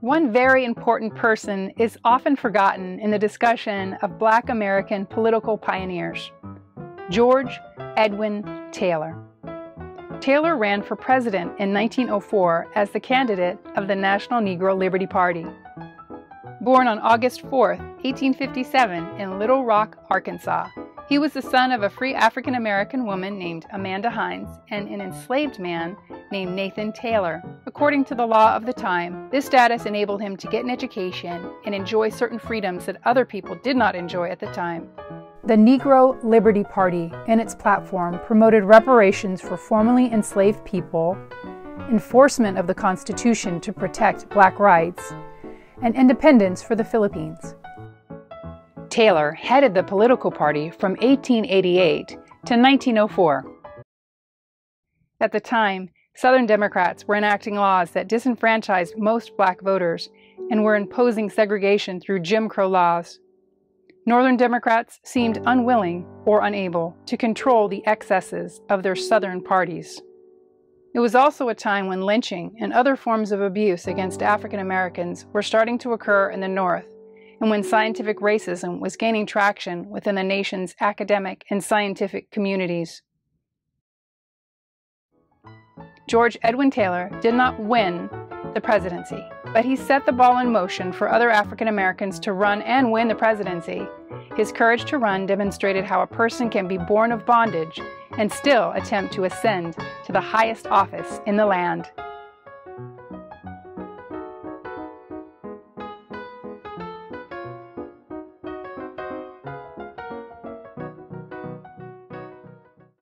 One very important person is often forgotten in the discussion of Black American political pioneers George Edwin Taylor. Taylor ran for president in 1904 as the candidate of the National Negro Liberty Party. Born on August 4, 1857, in Little Rock, Arkansas, he was the son of a free African American woman named Amanda Hines and an enslaved man named Nathan Taylor. According to the law of the time, this status enabled him to get an education and enjoy certain freedoms that other people did not enjoy at the time. The Negro Liberty Party and its platform promoted reparations for formerly enslaved people, enforcement of the Constitution to protect black rights, and independence for the Philippines. Taylor headed the political party from 1888 to 1904. At the time, Southern Democrats were enacting laws that disenfranchised most black voters and were imposing segregation through Jim Crow laws. Northern Democrats seemed unwilling or unable to control the excesses of their Southern parties. It was also a time when lynching and other forms of abuse against African Americans were starting to occur in the North, and when scientific racism was gaining traction within the nation's academic and scientific communities. George Edwin Taylor did not win the presidency, but he set the ball in motion for other African Americans to run and win the presidency. His courage to run demonstrated how a person can be born of bondage and still attempt to ascend to the highest office in the land.